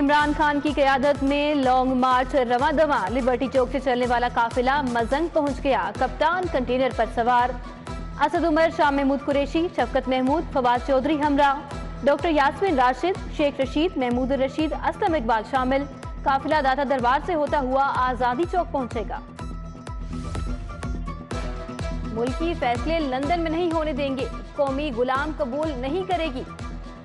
इमरान खान की क्यादत में लॉन्ग मार्च रवा दवा लिबर्टी चौक से चलने वाला काफिला मजंग पहुँच गया। कप्तान कंटेनर पर सवार। असद उमर, शाह महमूद कुरेशी, शफकत महमूद, फवाद चौधरी हमरा। डॉक्टर यासमिन राशिद, शेख रशीद, महमूद रशीद, असलम इकबाल शामिल। काफिला दाता दरबार से होता हुआ आज़ादी चौक पहुंचेगा। मुल्की फैसले लंदन में नहीं होने देंगे। कौमी गुलाम कबूल नहीं करेगी।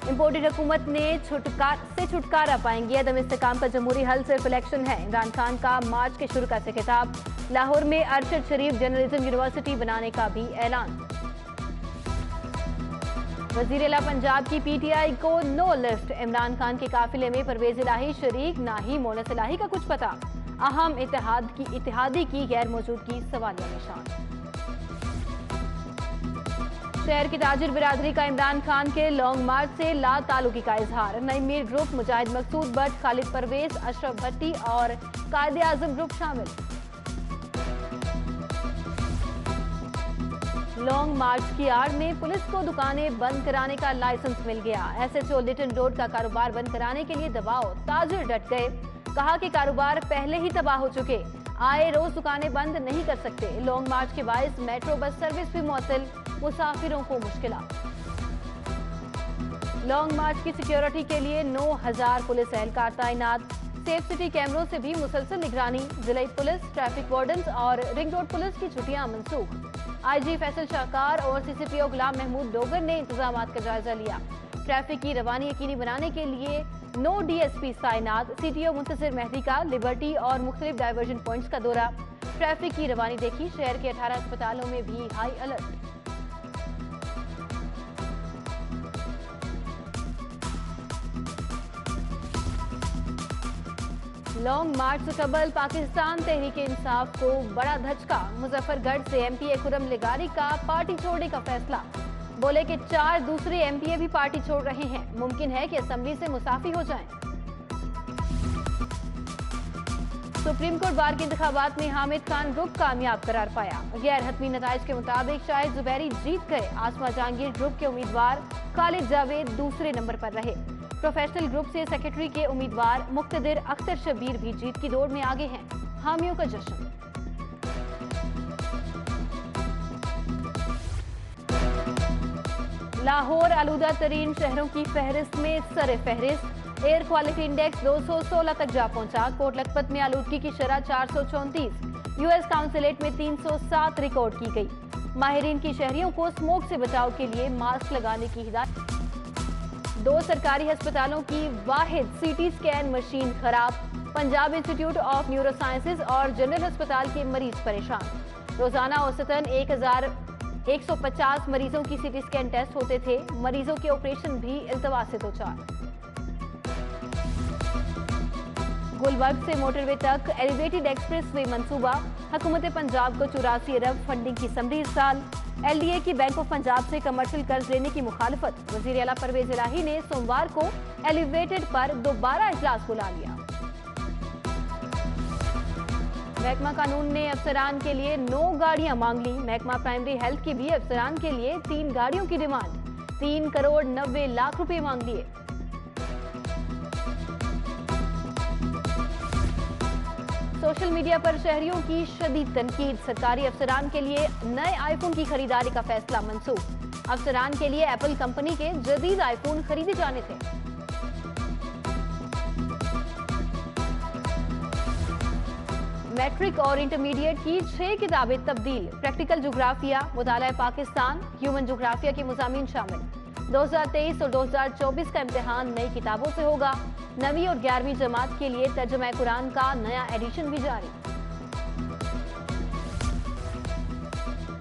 इम्पोर्टेड हुकूमत ने छुटकार से छुटकारा पाएँगे। अदम इस्तेकाम का जमहूरी हल सिर्फ़ इलेक्शन है। इमरान खान का मार्च के शुरू का से खिताब। लाहौर में अरशद शरीफ जर्नलिज्म यूनिवर्सिटी बनाने का भी ऐलान। वज़ीर अला पंजाब की पीटीआई को नो लिफ्ट इमरान खान के काफिले में परवेज इलाही शरीक, ना ही मोनस इलाही का कुछ पता। अहम इतिहाद की इतिहादी की गैर मौजूदगी सवालिया निशान। शहर की ताजिर बिरादरी का इमरान खान के लॉन्ग मार्च से ला तालुकी का इजहार। नई मीर ग्रुप, मुजाहिद मकसूद भट्ट, खालिद परवेज, अशरफ भट्टी और कायदे आज़म ग्रुप शामिल। लॉन्ग मार्च की आड़ में पुलिस को दुकानें बंद कराने का लाइसेंस मिल गया। एसएचओ लिटन रोड का कारोबार बंद कराने के लिए दबाव ताजिर डट गए। कहा कि कारोबार पहले ही तबाह हो चुके। आए रोज दुकानें बंद नहीं कर सकते। लॉन्ग मार्च के बायस मेट्रो बस सर्विस भी मुअत्तल। मुसाफिरों को मुश्किल लॉन्ग मार्च की सिक्योरिटी के लिए 9000 पुलिस एहलकार तैनात। सेफ़ सिटी कैमरों से भी मुसलसल निगरानी। ज़िले पुलिस, ट्रैफ़िक वार्डन और रिंग रोड पुलिस की छुट्टियाँ मनसूख। आईजी फैसल शाहकार और सीसीपीओ गुलाम महमूद डोगर ने इंतज़ाम का जायजा लिया। ट्रैफ़िक की रवानी यकीनी बनाने के लिए नो डीएसपी तैनात। सीटीओ मुंतजर मेहदी का लिबर्टी और मुख्तलिफ़ डाइवर्जन पॉइंट्स का दौरा। ट्रैफ़िक की रवानी देखी शहर के 18 अस्पतालों में भी हाई अलर्ट। लॉन्ग मार्च से कबल पाकिस्तान तहरीक इंसाफ को बड़ा धचका। मुजफ्फरगढ़ से एमपीए खुरम लिगारी का पार्टी छोड़ने का फैसला। बोले कि चार दूसरे एमपीए भी पार्टी छोड़ रहे हैं। मुमकिन है कि असेंबली से मुसाफी हो जाएँ। सुप्रीम कोर्ट बार के इंतबात में हामिद खान ग्रुप कामयाब करार पाया। गैर हतमी नतज के मुताबिक शाहिद जुबैरी जीत गए। आसमा जहांगीर ग्रुप के उम्मीदवार खालिद जावेद दूसरे नंबर पर रहे। प्रोफेशनल ग्रुप से सेक्रेटरी के उम्मीदवार मुख्तदिर अख्तर शबीर भी जीत की दौड़ में आगे हैं। हामियों का जश्न। लाहौर आलूदा तरीन शहरों की फहरिस्त में सर फहरिस्त। एयर क्वालिटी इंडेक्स 216 तक जा पहुँचा। कोट लखपत में आलूदगी की शरह चार सौ चौंतीस। यूएस काउंसिलेट में 307 रिकॉर्ड की गई। माहरीन की शहरियों को स्मोक से बचाव के लिए मास्क लगाने की हिदायत। दो सरकारी अस्पतालों की वाहिद सीटी स्कैन मशीन खराब। Punjab institute of neurosciences और जनरल अस्पताल के मरीज़ परेशान। रोज़ाना औसतन एक हज़ार 150 मरीजों की सीटी स्कैन टेस्ट होते थे। मरीजों के ऑपरेशन भी इल्तवा से दो चार। गुलबर्ग से मोटरवे तक एलिवेटेड एक्सप्रेस वे मनसूबा हुकूमत पंजाब को चौरासी अरब फंडिंग की समरी इस साल एलडीए की बैंक ऑफ़ पंजाब से कमर्शियल कर्ज लेने की मुखालफत। वज़ीर अला परवेज इलाही ने सोमवार को एलिवेटेड पर दोबारा इजलास बुला लिया। महकमा कानून ने अफसरान के लिए नौ गाड़ियाँ मांग ली। महकमा प्राइमरी हेल्थ की भी अफसरान के लिए तीन गाड़ियों की डिमांड। तीन करोड़ नब्बे लाख रुपए मांग लिए। सोशल मीडिया पर शहरियों की शदीद तनकीद। सरकारी अफसरान के लिए नए आईफोन की खरीदारी का फैसला मंसूख अफसरान के लिए एप्पल कंपनी के जदीद आईफोन खरीदे जाने थे। मैट्रिक और इंटरमीडिएट की छह किताबें तब्दील। प्रैक्टिकल जोग्राफिया मुताला पाकिस्तान ह्यूमन जोग्राफिया के मुजामिन शामिल। 2023 और 2024 का इम्तिहान नई किताबों से होगा। नवी और ग्यारहवीं जमात के लिए तर्जमा कुरान का नया एडिशन भी जारी।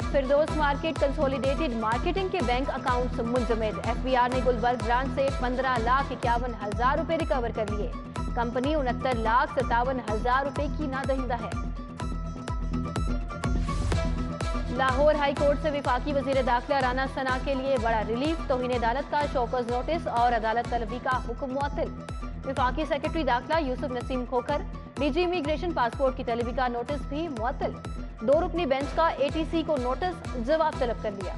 फिरदोस मार्केट कंसोलिडेटेड मार्केटिंग के बैंक अकाउंट मुंजमद। एफबीआर ने गुलबर्ग ब्रांच से 15 लाख इक्यावन हज़ार रुपए रिकवर कर लिए। कंपनी उनहत्तर लाख सत्तावन हज़ार रुपए की नादहिंदा है। लाहौर हाई कोर्ट से विफाकी वज़ीर दाखिला राना सना के लिए बड़ा रिलीफ, तोहन अदालत का शोकज नोटिस और अदालत तलबी का हुक्म मुअत्तल। विफाकी सेक्रेटरी दाखिला यूसुफ नसीम खोखर निजी इमिग्रेशन पासपोर्ट की तलबी का नोटिस भी मुतल दो रुकनी बेंच का ए टी सी को नोटिस, जवाब तलब कर लिया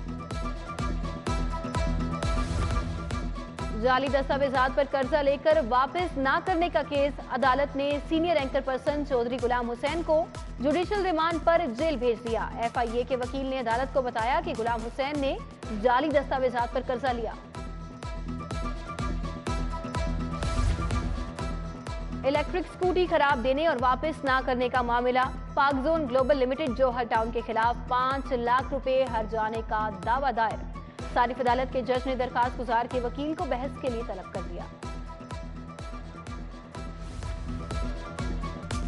जाली दस्तावेजात पर कर्जा लेकर वापस ना करने का केस, अदालत ने senior anchor person Chaudhry Ghulam Hussain को जुडिशियल रिमांड पर जेल भेज दिया। एफआईए के वकील ने अदालत को बताया कि गुलाम हुसैन ने जाली दस्तावेजात पर कर्जा लिया। इलेक्ट्रिक स्कूटी खराब देने और वापस ना करने का मामला, Pak zone global limited Johar town के खिलाफ पाँच लाख रुपए हर जाने का दावा दायर। सारिफ अदालत के जज ने दरखास्त गुजार के वकील को बहस के लिए तलब कर दिया।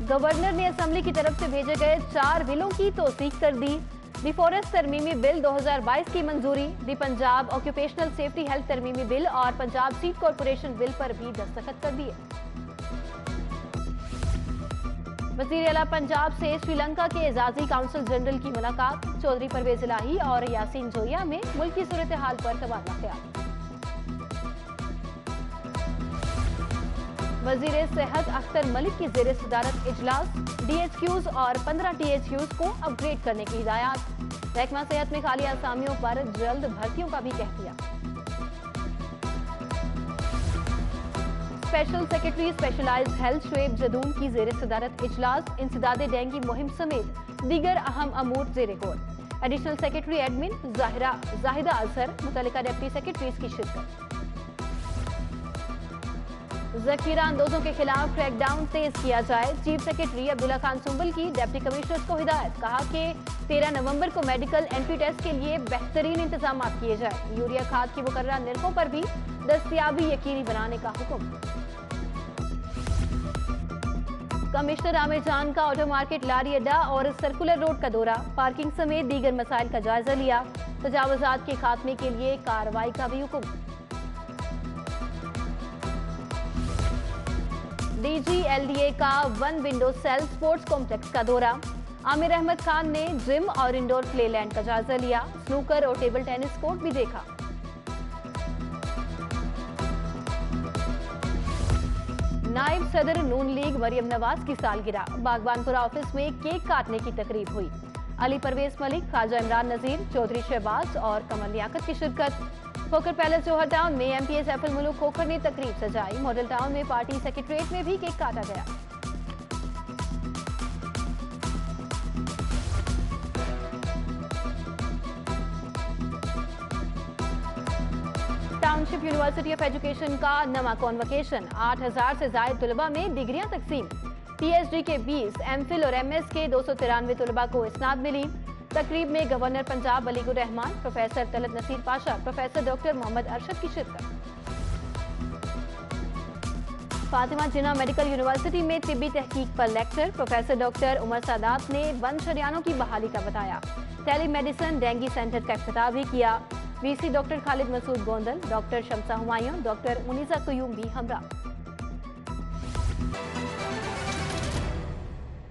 गवर्नर ने असेंबली की तरफ़ से भेजे गए चार बिलों की तोसीक कर दी। दी फॉरेस्ट तरमीमी बिल 2022 की मंजूरी, दी पंजाब ऑक्यूपेशनल सेफ्टी हेल्थ तरमीमी बिल और पंजाब सीट कॉरपोरेशन बिल पर भी दस्तखत कर दिए। वज़ीर अला पंजाब से श्रीलंका के एजाजी काउंसिल जनरल की मुलाकात, चौधरी परवेज इलाही और यासीन जोया में मुल्क की सूरत हाल पर तबादला ख्याल वज़ीर सेहत अख्तर मलिक की जेर सदारत इजलास डीएचक्यूज और 15 टीएचक्यूज को अपग्रेड करने की हिदायत। महकमा सेहत में खाली आसामियों पर जल्द भर्तियों का भी कह दिया। Special secretary specialized health Shoaib Jadoon की जेर सदारत इजलास इंसदाद डेंगी मुहिम समेत दीगर अहम अमूर जेर गौर additional secretary admin Zahida Azhar मुतल डिप्टी सेक्रेटरीज की शिरकत जखीरा अंदोजों के खिलाफ क्रैकडाउन तेज किया जाए। चीफ सेक्रेटरी अब्दुल्ला खान सुंबल की डिप्टी कमिश्नर को हिदायत। कहा कि 13 नवंबर को मेडिकल एंट्री टेस्ट के लिए बेहतरीन इंतज़ाम किए जाए। यूरिया खाद की मुकर्रा निरखों पर भी दस्तियाबी यकीनी बनाने का हुक्म। कमिश्नर आमिर जान का ऑटो मार्केट लारी अड्डा और सर्कुलर रोड का दौरा। पार्किंग समेत दीगर मसाइल का जायजा लिया। तजावजात के खात्मे के लिए कार्रवाई का भी हुक्म। डीजीएलडीए का one window cell sports complex का दौरा। आमिर अहमद खान ने जिम और इंडोर प्ले लैंड का जायजा लिया। स्नूकर और टेबल टेनिस कोर्ट भी देखा। नायब सदर नून लीग मरियम नवाज़ की सालगिरह बागवानपुरा ऑफ़िस में केक काटने की तकरीब हुई। अली परवेज मलिक खाजा इमरान नजीर, चौधरी शहबाज और कमल लियाकत की शिरकत। खोखर पैलेस जोहर टाउन में एम पी एस एफल मुलुक खोखर ने तकरीब सजाई। मॉडल टाउन में पार्टी सेक्रेटरीट में भी केक काटा गया। टाउनशिप यूनिवर्सिटी ऑफ़ एजुकेशन का नवा कॉन्वोकेशन 8000 से जायद तलबा में डिग्रियाँ तकसीम। पीएचडी के 20 एमफिल और एमएस के दो सौ तिरानवे तलबा को इसनाद मिली। तकरीब में governor Punjab अलीगुर Rehman, professor Talat Naseer Pasha, professor doctor Mohammad Arshad की शिरकत। फातिमा जिना मेडिकल यूनिवर्सिटी में तिब्बी तहकीक पर lecture, professor doctor Umar Saadat ने वन शरियानों की बहाली का बताया। टेली मेडिसिन डेंगी सेंटर का अफ्ताह भी किया। VC doctor Khalid Masood Gondal doctor Shamsa Humayun doctor Muneesa Qayyum भी हमरा